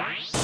Bye.